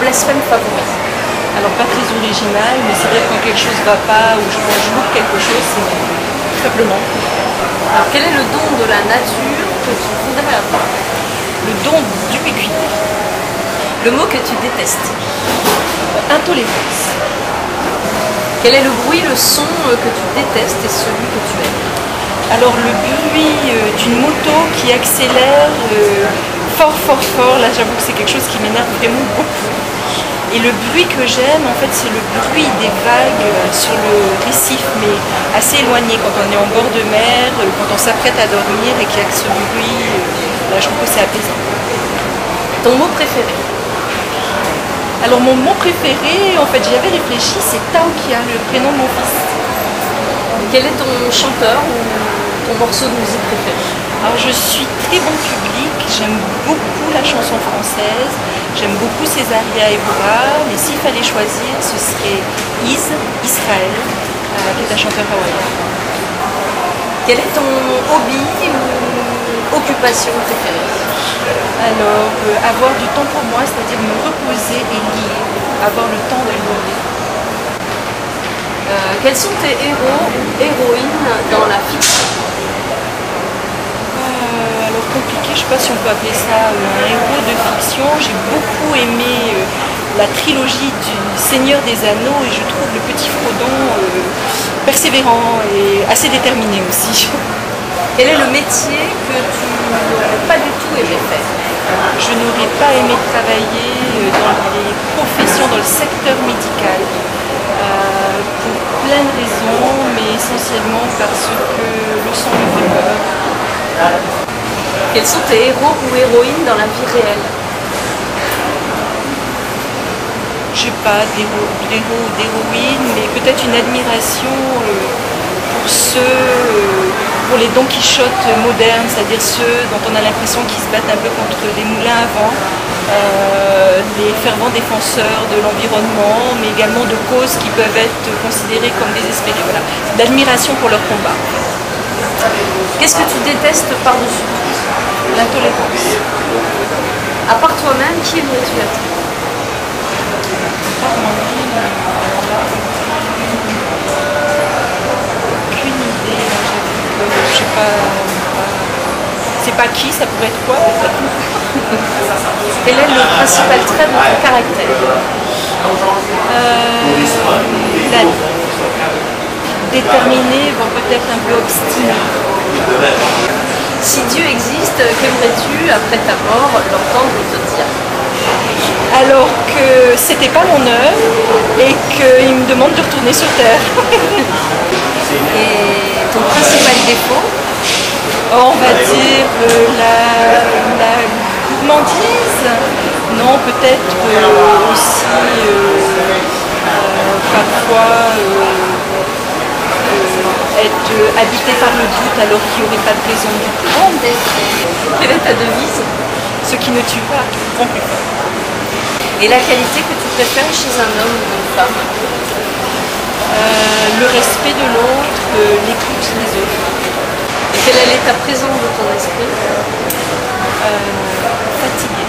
blasphème favori Alors pas très original, mais c'est vrai que quand quelque chose ne va pas ou je, je loupe quelque chose, c'est simplement. Alors quel est le don de la nature que tu voudrais avoir? Le don d'ubiquité, Le mot que tu détestes. Intolérance, Quel est le bruit, le son euh, que tu détestes et celui que tu aimes? Alors le bruit euh, d'une moto qui accélère euh, fort fort fort, là j'avoue que c'est quelque chose qui m'énerve vraiment beaucoup. Et le bruit que j'aime en fait c'est le bruit des vagues euh, sur le récif mais assez éloigné quand on est en bord de mer, euh, quand on s'apprête à dormir et qu'il y a que ce bruit, euh, là je trouve que c'est apaisant. Ton mot préféré? Alors mon mot préféré, en fait j'y avais réfléchi, c'est Taokia, le prénom de mon fils. Quel est ton chanteur ou ton morceau de musique préféré? Alors je suis très bon public, j'aime beaucoup la chanson française, j'aime beaucoup Césaria Evora, mais s'il fallait choisir, ce serait Is, Israël, euh, qui est un chanteur hawaïen. Quel est ton hobby ou occupation préférée? Alors, euh, avoir du temps pour moi, c'est-à-dire me reposer et lire, avoir le temps de lire. Euh, Quels sont tes héros ou héroïnes dans la fiction? Compliqué, je ne sais pas si on peut appeler ça euh, un héros de fiction. J'ai beaucoup aimé euh, la trilogie du Seigneur des Anneaux et je trouve le petit Frodon euh, persévérant et assez déterminé aussi. Quel est le métier que tu n'aurais pas du tout aimé faire? Je n'aurais pas aimé travailler dans les professions, dans le secteur médical, euh, pour plein de raisons, mais essentiellement parce que le sang me fait peur. Quels sont tes héros ou héroïnes dans la vie réelle Je sais pas d'héros ou d'héroïnes, mais peut-être une admiration euh, pour ceux, euh, pour les Don Quichotte modernes, c'est-à-dire ceux dont on a l'impression qu'ils se battent un peu contre des moulins à vent, euh, les fervents défenseurs de l'environnement, mais également de causes qui peuvent être considérées comme désespérées. Voilà, d'admiration pour leur combat. Qu'est-ce que tu détestes par-dessus tout? L'intolérance. À part toi-même, qui aimerais-tu être aucune idée. que Je sais pas. C'est pas qui, ça pourrait être quoi Quel est le principal trait de ton caractère? Euh, la déterminée, bon, peut-être un peu obstinée. Si Dieu existe, qu'aimerais-tu, après ta mort, l'entendre te dire? Alors que c'était pas mon heure et qu'il me demande de retourner sur Terre. Et ton principal défaut? Oh, on va dire euh, la, la gourmandise? Non, peut-être euh, aussi euh, parfois être habité par le doute alors qu'il n'y aurait pas de raison du tout. Quelle est ta devise Ce qui ne tue pas. Et la qualité que tu préfères chez un homme ou une femme Euh, le respect de l'autre, euh, l'écoute des autres. Et quel est l'état présent de ton esprit? Euh, fatigué.